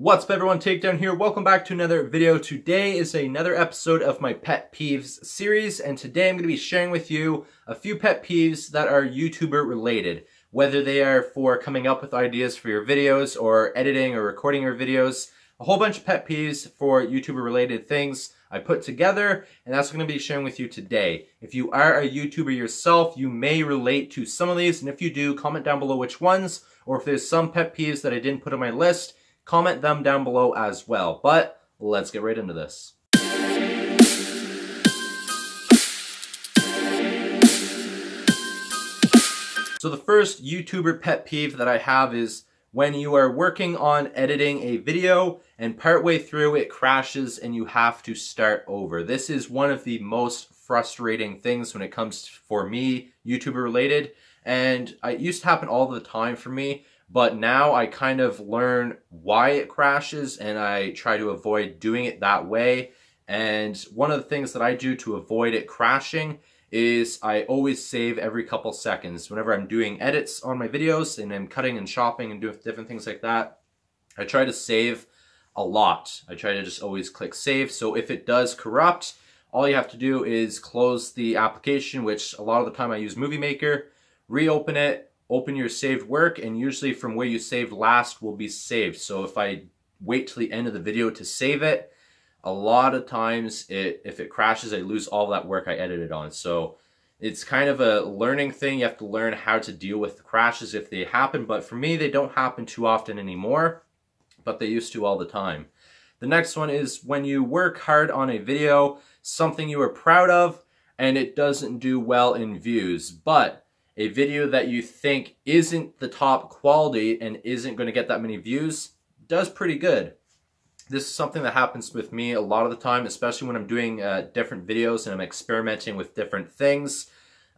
What's up everyone, Takedown here. Welcome back to another video. Today is another episode of my Pet Peeves series, and today I'm going to be sharing with you a few pet peeves that are YouTuber related. Whether they are for coming up with ideas for your videos, or editing or recording your videos. A whole bunch of pet peeves for YouTuber related things I put together, and that's going to be sharing with you today. If you are a YouTuber yourself, you may relate to some of these, and if you do, comment down below which ones, or if there's some pet peeves that I didn't put on my list, comment them down below as well. But let's get right into this. So the first YouTuber pet peeve that I have is when you are working on editing a video and partway through it crashes and you have to start over. This is one of the most frustrating things when it comes to, for me, YouTuber related. And it used to happen all the time for me but now I kind of learn why it crashes and I try to avoid doing it that way. And one of the things that I do to avoid it crashing is I always save every couple seconds. Whenever I'm doing edits on my videos and I'm cutting and chopping and doing different things like that, I try to save a lot. I try to just always click save. So if it does corrupt, all you have to do is close the application, which a lot of the time I use Movie Maker, reopen it, open your saved work and usually from where you saved last will be saved. So if I wait till the end of the video to save it, a lot of times it if it crashes, I lose all that work I edited on. So it's kind of a learning thing. You have to learn how to deal with crashes if they happen. But for me, they don't happen too often anymore, but they used to all the time. The next one is when you work hard on a video, something you are proud of, and it doesn't do well in views. But a video that you think isn't the top quality and isn't going to get that many views does pretty good. This is something that happens with me a lot of the time, especially when I'm doing uh, different videos and I'm experimenting with different things.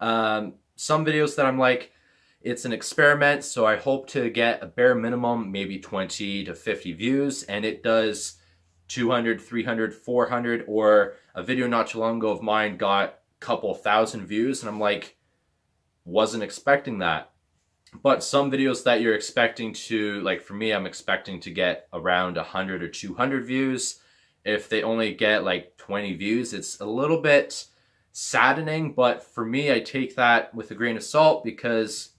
Um, some videos that I'm like, it's an experiment, so I hope to get a bare minimum, maybe 20 to 50 views, and it does 200, 300, 400, or a video not too long ago of mine got a couple thousand views, and I'm like, wasn't expecting that. But some videos that you're expecting to, like for me, I'm expecting to get around 100 or 200 views. If they only get like 20 views, it's a little bit saddening. But for me, I take that with a grain of salt because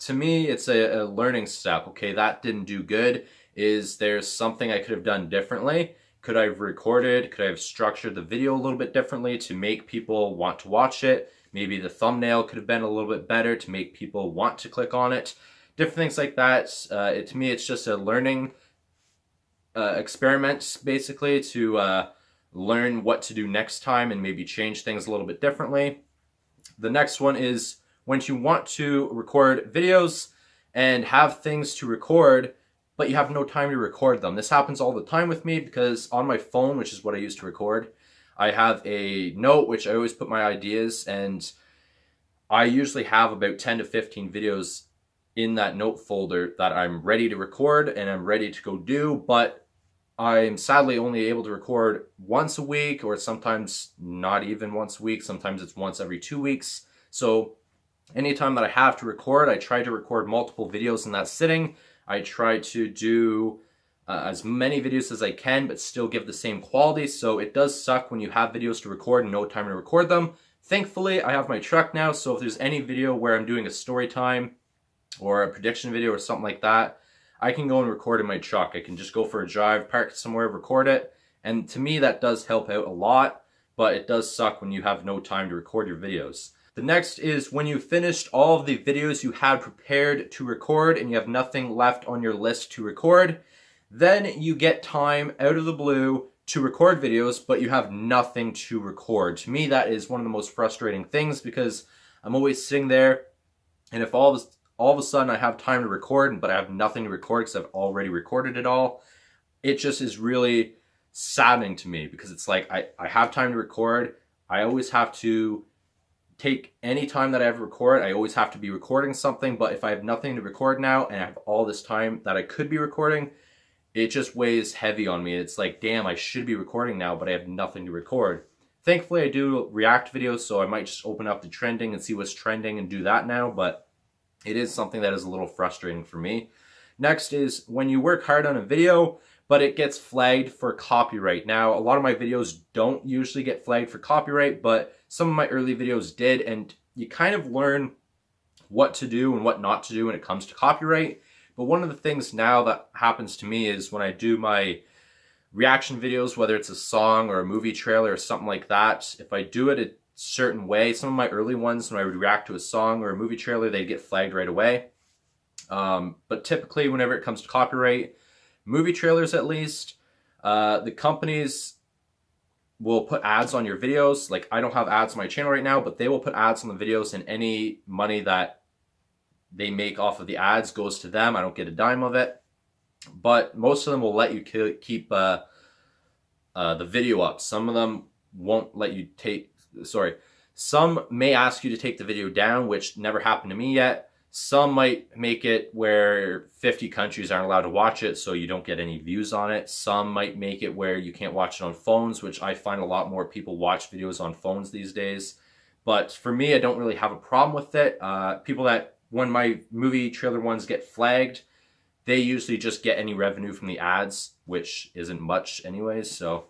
to me, it's a, a learning step. Okay, that didn't do good. Is there something I could have done differently? Could I have recorded? Could I have structured the video a little bit differently to make people want to watch it? Maybe the thumbnail could have been a little bit better to make people want to click on it. Different things like that. Uh, it, to me, it's just a learning uh, experiment, basically, to uh, learn what to do next time and maybe change things a little bit differently. The next one is when you want to record videos and have things to record, but you have no time to record them. This happens all the time with me because on my phone, which is what I use to record, I have a note which I always put my ideas and I usually have about 10 to 15 videos in that note folder that I'm ready to record and I'm ready to go do, but I'm sadly only able to record once a week or sometimes not even once a week. Sometimes it's once every two weeks. So anytime that I have to record, I try to record multiple videos in that sitting. I try to do uh, as many videos as I can, but still give the same quality. So it does suck when you have videos to record and no time to record them. Thankfully, I have my truck now, so if there's any video where I'm doing a story time or a prediction video or something like that, I can go and record in my truck. I can just go for a drive, park somewhere, record it. And to me, that does help out a lot, but it does suck when you have no time to record your videos. The next is when you finished all of the videos you had prepared to record and you have nothing left on your list to record, then you get time out of the blue to record videos, but you have nothing to record. To me, that is one of the most frustrating things because I'm always sitting there, and if all of all of a sudden I have time to record, but I have nothing to record because I've already recorded it all, it just is really saddening to me because it's like I, I have time to record. I always have to take any time that I ever record, I always have to be recording something, but if I have nothing to record now and I have all this time that I could be recording, it just weighs heavy on me. It's like, damn, I should be recording now, but I have nothing to record. Thankfully, I do react videos, so I might just open up the trending and see what's trending and do that now, but it is something that is a little frustrating for me. Next is when you work hard on a video, but it gets flagged for copyright. Now, a lot of my videos don't usually get flagged for copyright, but some of my early videos did, and you kind of learn what to do and what not to do when it comes to copyright. But one of the things now that happens to me is when I do my reaction videos, whether it's a song or a movie trailer or something like that, if I do it a certain way, some of my early ones when I would react to a song or a movie trailer, they'd get flagged right away. Um, but typically, whenever it comes to copyright, movie trailers at least, uh, the companies will put ads on your videos. Like I don't have ads on my channel right now, but they will put ads on the videos and any money that they make off of the ads goes to them. I don't get a dime of it. But most of them will let you keep uh, uh, the video up. Some of them won't let you take, sorry, some may ask you to take the video down, which never happened to me yet. Some might make it where 50 countries aren't allowed to watch it, so you don't get any views on it. Some might make it where you can't watch it on phones, which I find a lot more people watch videos on phones these days. But for me, I don't really have a problem with it. Uh, people that, when my movie trailer ones get flagged, they usually just get any revenue from the ads, which isn't much anyways. So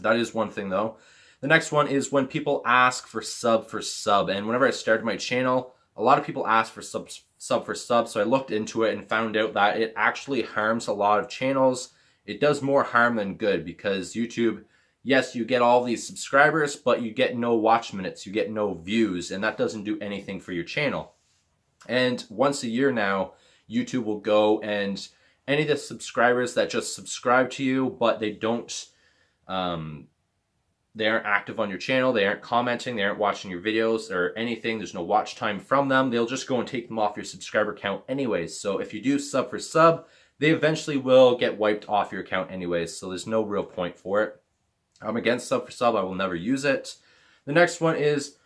that is one thing though. The next one is when people ask for sub for sub. And whenever I started my channel, a lot of people ask for sub, sub for sub, so I looked into it and found out that it actually harms a lot of channels. It does more harm than good because YouTube, yes, you get all these subscribers, but you get no watch minutes, you get no views, and that doesn't do anything for your channel. And once a year now, YouTube will go and any of the subscribers that just subscribe to you, but they don't um, they aren't active on your channel, they aren't commenting, they aren't watching your videos or anything, there's no watch time from them, they'll just go and take them off your subscriber count anyways. So if you do sub for sub, they eventually will get wiped off your account anyways, so there's no real point for it. I'm against sub for sub, I will never use it. The next one is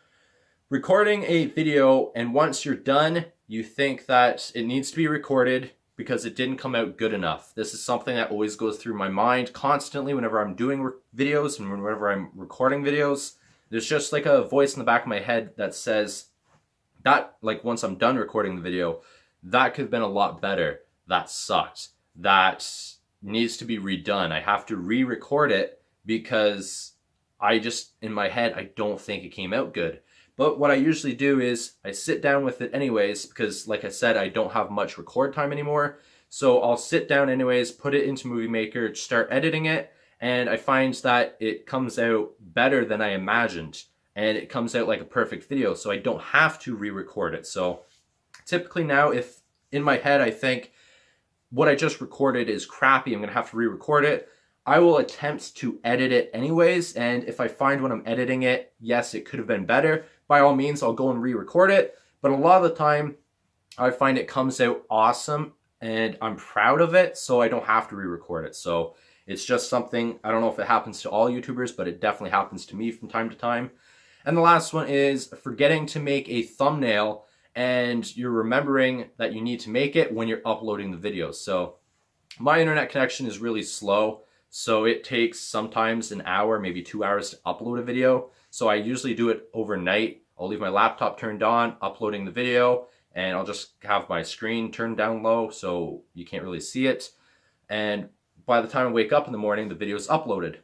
recording a video and once you're done, you think that it needs to be recorded, because it didn't come out good enough. This is something that always goes through my mind constantly whenever I'm doing videos and whenever I'm recording videos. There's just like a voice in the back of my head that says that like once I'm done recording the video, that could have been a lot better. That sucked. That needs to be redone. I have to re-record it because I just, in my head, I don't think it came out good. But what I usually do is I sit down with it anyways because like I said, I don't have much record time anymore. So I'll sit down anyways, put it into Movie Maker, start editing it, and I find that it comes out better than I imagined. And it comes out like a perfect video, so I don't have to re-record it. So typically now, if in my head I think what I just recorded is crappy, I'm gonna have to re-record it, I will attempt to edit it anyways, and if I find when I'm editing it, yes, it could have been better, by all means, I'll go and re-record it. But a lot of the time, I find it comes out awesome and I'm proud of it, so I don't have to re-record it. So it's just something, I don't know if it happens to all YouTubers, but it definitely happens to me from time to time. And the last one is forgetting to make a thumbnail and you're remembering that you need to make it when you're uploading the video. So my internet connection is really slow, so it takes sometimes an hour, maybe two hours to upload a video. So I usually do it overnight. I'll leave my laptop turned on, uploading the video, and I'll just have my screen turned down low so you can't really see it. And by the time I wake up in the morning, the video is uploaded.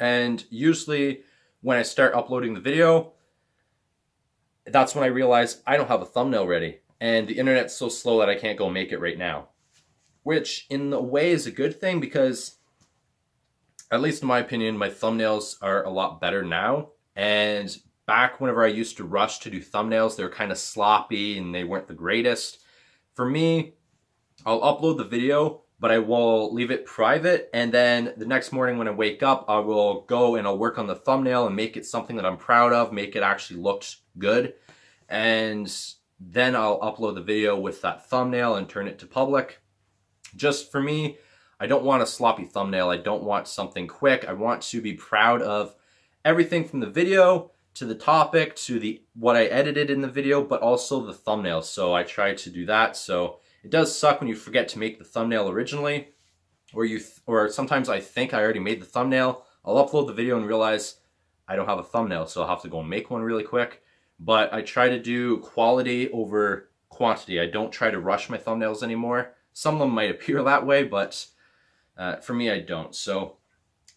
And usually when I start uploading the video, that's when I realize I don't have a thumbnail ready. And the internet's so slow that I can't go make it right now. Which in a way is a good thing because, at least in my opinion, my thumbnails are a lot better now. And back whenever I used to rush to do thumbnails, they were kind of sloppy and they weren't the greatest. For me, I'll upload the video, but I will leave it private. And then the next morning when I wake up, I will go and I'll work on the thumbnail and make it something that I'm proud of, make it actually look good. And then I'll upload the video with that thumbnail and turn it to public. Just for me, I don't want a sloppy thumbnail. I don't want something quick. I want to be proud of everything from the video to the topic to the what I edited in the video, but also the thumbnail. So I try to do that. So it does suck when you forget to make the thumbnail originally, or you or sometimes I think I already made the thumbnail. I'll upload the video and realize I don't have a thumbnail, so I'll have to go and make one really quick. But I try to do quality over quantity. I don't try to rush my thumbnails anymore. Some of them might appear that way, but uh, for me, I don't. So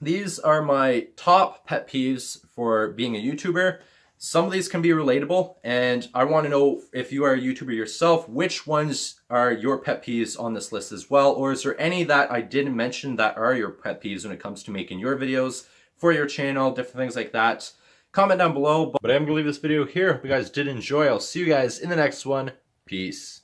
these are my top pet peeves for being a YouTuber. Some of these can be relatable, and I want to know if you are a YouTuber yourself, which ones are your pet peeves on this list as well, or is there any that I didn't mention that are your pet peeves when it comes to making your videos for your channel, different things like that. Comment down below, but I'm going to leave this video here. Hope you guys did enjoy. I'll see you guys in the next one. Peace.